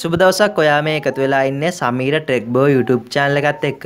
සුබ දවසක් ඔයා මේ එකතු වෙලා ඉන්නේ සමීර ටෙක්බෝ YouTube channel එකත් එක්ක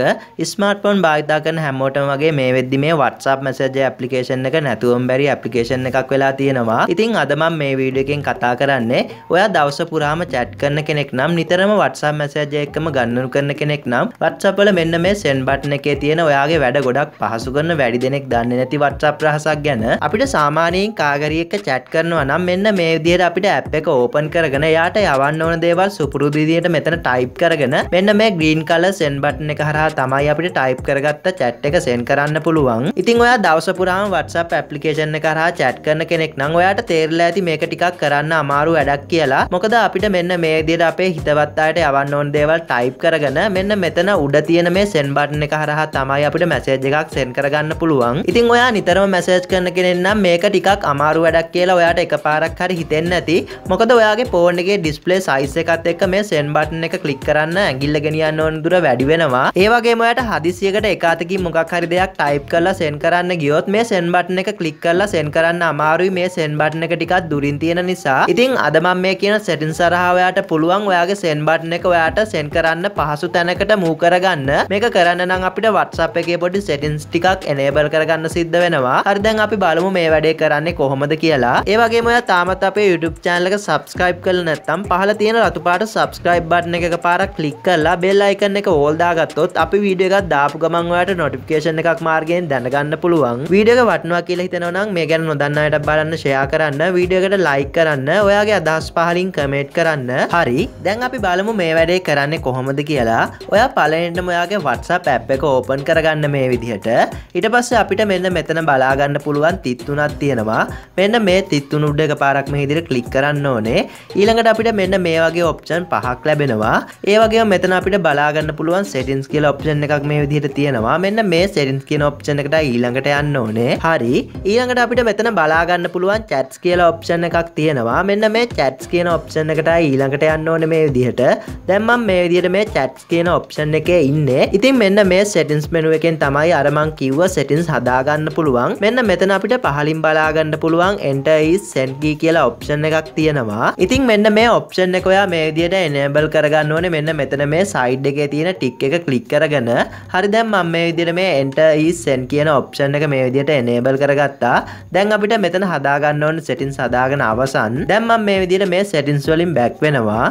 ස්මාර්ට්ෆෝන් භාවිතා කරන හැමෝටම වගේ මේ වෙද්දි මේ WhatsApp message application එක නැතුවම බැරි application එකක් වෙලා තියෙනවා. ඉතින් අද මම මේ වීඩියෝ එකෙන් කතා කරන්නේ ඔයා දවස පුරාම chat කරන කෙනෙක් නම් නිතරම WhatsApp message එකකම ගන්නු කරන කෙනෙක් නම් WhatsApp වල මෙන්න මේ send button එකේ තියෙන ඔයාගේ වැඩ ගොඩක් පහසු කරන වැඩි දෙනෙක් දන්නේ නැති WhatsApp රහසක් ගැන අපිට සාමාන්‍යයෙන් කාගරි එක්ක chat කරනවා නම් මෙන්න මේ විදිහට අපිට app එක open කරගෙන එයාට යවන්න ඕන දේවල් සුපුරුදු විදියට මෙතන ටයිප් කරගෙන මෙන්න මේ ග්‍රීන් කල සෙන් බට්න එක හරහා තමයි අපිට ටයිප් කරගත්ත චැට් එක සෙන් කරන්න පුළුවන්. ඉතින් ඔයා දවස පුරාම WhatsApp ඇප්ලිකේෂන් එක හරහා චැට් කරන කෙනෙක් නම් ඔයාට තේරලා ඇති මේක ටිකක් කරන්න අමාරු වැඩක් කියලා. මොකද අපිට මෙන්න මේ විදියට අපේ හිතවත් අයට යවන්න ඕන දේවල් ටයිප් කරගෙන මෙන්න මෙතන උඩ තියෙන මේ සෙන් බටන් එක හරහා තමයි අපිට මැසේජ් එකක් සෙන් කරගන්න පුළුවන්. ඉතින් ඔයා නිතරම මැසේජ් කරන කෙනෙක් නම් මේක ටිකක් අමාරු වැඩක් කියලා ඔයාට එකපාරක් හරි හිතෙන්නේ නැති මොකද ඔයාගේ ෆෝන් එකේ ඩිස්ප්ලේ සයිස් එකත් එක්ක මේ සෙන් බටන් එක කලික් කරන්න ඇගිල්ල ගෙනියන්න ඕන දුර වැඩි වෙනවා. ඒවගේම ඔයාට හදිසියකට එකතකින් මොකක් හරි දෙයක් ටයිප් කරලා සෙන් කරන්න ගියොත් මේ සෙන් බටන් එක කලික් කරලා සෙන් කරන්න අමාරුයි මේ සෙන් බටන් එක ටිකක් දුරින් තියෙන නිසා. ඉතින් අද මම මේ කියන සෙටින්ස් හරහා ඔයාට පුළුවන් ඔයාගේ සෙන් බටන් එක ඔයාට සෙන් කරන්න පහසු තැනකට මූ කරගන්න. මේක කරන්න නම් අපිට WhatsApp එකේ පොඩි සෙටින්ස් ටිකක් enable කරගන්න සිද්ධ වෙනවා. හරි දැන් අපි බලමු මේ වැඩේ කරන්නේ කොහොමද කියලා. ඒ වගේම ඔයා තාමත් අපේ YouTube channel එක subscribe කරලා නැත්නම් පහළ තියෙන රතු පාට subscribe බට්න එක පාරක් කලික් කරලා බෙල් අයිකන් එක ඕල්දාගත්තොත් අපි වීඩියෝ එකක් දාපු ගමන් ඔයාලට නොටිෆිකේෂන් එකක් මාර්ගයෙන් දැනගන්න පුළුවන්. වීඩියෝ එක වටනවා කියලා හිතෙනවා නම් මේ ගැන නොදන්න අයට බලන්න ෂෙයා කරන්න වීඩියෝ එකට ලයික් කරන්න ඔයාගේ අදහස් පහලින් කමෙන්ට් කරන්න. හරි. දැන් අපි බලමු මේ වැඩේ කරන්නේ කොහොමද කියලා. ඔයා පළවෙනිටම ඔයාගේ WhatsApp app එක ඕපන් කරගන්න මේ විදිහට. ඊට පස්සේ අපිට මෙන්න මෙතන බලාගන්න පුළුවන් තිත් තුනක් තියෙනවා. මෙන්න මේ තිත් තුන උඩ එක පාරක් මේ විදිහට ක්ලික් කරන්න ඕනේ. ඊළඟට අපිට මෙන්න මේ වගේ ඔප්ෂන් පහක් ලැබෙනවා. ඒවගේ මෙතන අපිට බලාගන්න පුළුවන් සෙටින්ස් කියල ඔප්ෂන් එකක් මේ විදිහට තියෙනවා. මෙන්න මේ සෙටින්ස් කියන ඔප්ෂන් එකට ඊළඟට යන්න ඕනේ. හරි. ඊළඟට අපිට මෙතන බලාගන්න පුළුවන් චැට්ස් කියලා ඔප්ෂන් එකක් තියෙනවා. මෙන්න මේ චැට්ස් කියන ඔප්ෂන් එකට ඊළඟට යන්න ඕනේ මේ විදිහට. දැන් මම මේ විදිහට මේ චැට්ස් කියන ඔප්ෂන් එකේ ඉන්නේ. ඉතින් මෙන්න මේ සෙටින්ස් මෙනු එකෙන් තමයි අර මං කිව්ව සෙටින්ස් හදාගන්න පුළුවන්. මෙන්න මෙතන අපිට පහලින් බලාගන්න පුළුවන් enter is send key කියලා ඔප්ෂන් එකක් තියෙනවා. ඉතින් මෙන්න මේ ඔප්ෂන් එක ඔයා මේ විදිහට enable කරගන්න ඕනේ. මෙන්න මෙතන මේ සයිඩ් එකේ තියෙන ටික් එක ක්ලික් කරගෙන හරි දැන් මම මේ විදිහට මේ enter is send කියන ඔප්ෂන් එක මේ විදිහට enable කරගත්තා. දැන් අපිට මෙතන හදාගන්න ඕනේ settings හදාගෙන අවසන්. දැන් මම මේ විදිහට මේ settings වලින් back වෙනවා.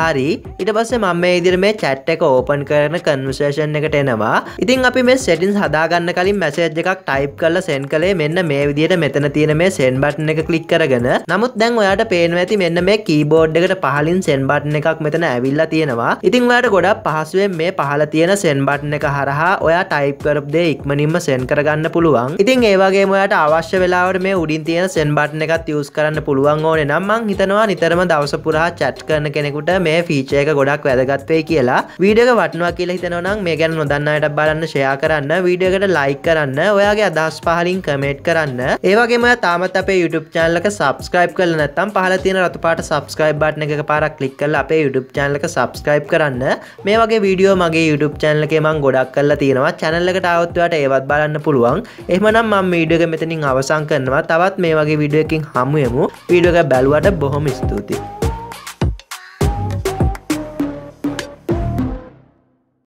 හරි. ඉට පස්සේ මම මේ ඉදිරි මේ චැට් එක ඕපන් කරන කන්වර්සේෂන් එකට එනවා. ඉතින් අපි මේ සෙටින්ස් හදාගන්න කලින් මැසේජ් එකක් ටයිප් කරලා සෙන්ඩ් කළේ මෙන්න මේ විදිහට මෙතන තියෙන මේ සෙන්ඩ් බටන් එක ක්ලික් කරගෙන. නමුත් දැන් ඔයාට පේනවා ඇති මෙන්න මේ කීබෝඩ් එකට පහලින් සෙන්ඩ් බටන් එකක් මෙතන ඇවිල්ලා තියෙනවා. ඉතින් ඔයාට ගොඩක් පහසුවෙන් මේ පහල තියෙන සෙන්ඩ් බටන් එක හරහා ඔයා ටයිප් කරපු දේ ඉක්මනින්ම සෙන්ඩ් කරගන්න පුළුවන්. ඉතින් ඒ වගේම ඔයාට අවශ්‍ය වෙලාවට මේ උඩින් තියෙන සෙන්ඩ් බටන් එකත් යූස් කරන්න පුළුවන් ඕනේ නම් මං හිතනවා නිතරම දවස පුරා chat කරන කෙනෙකුට මේ ෆීච එක ගොඩක් වැදගත්වේ කියලා. වීඩියක වටනවා කියලා හිතනවනම් මේ ගැන නොදන්නයට බලන්න ෂයා කරන්න වීඩියකට ලයික් කරන්න ඔයාගේ අදහස් පහලින් කමේට් කරන්න. ඒවගේම තාමත් අපේ YouTube චානලක සබස්ක්‍රයිබ් කල නැත්තම් පහල තියෙන රතුපාට සබස්ක්‍රයිබ් බට්න එක පාරක් කලික් කල අපේ YouTube චානලක සබස්ක්‍රයිබ් කරන්න. මේ වගේ වීඩියෝ මගේ YouTube චැනලක මං ගොඩක් කල්ලා තියෙනවා. චැනල්ලකට අවත්වට ඒවත් බලන්න පුළුවන්. එහමනම් මම වීඩියක මෙතනින් අවසං කරනවා. තවත් මේ වගේ විඩියකින් හමුයමු වීඩියක බැලුවට බොහොම ස්තුතියි.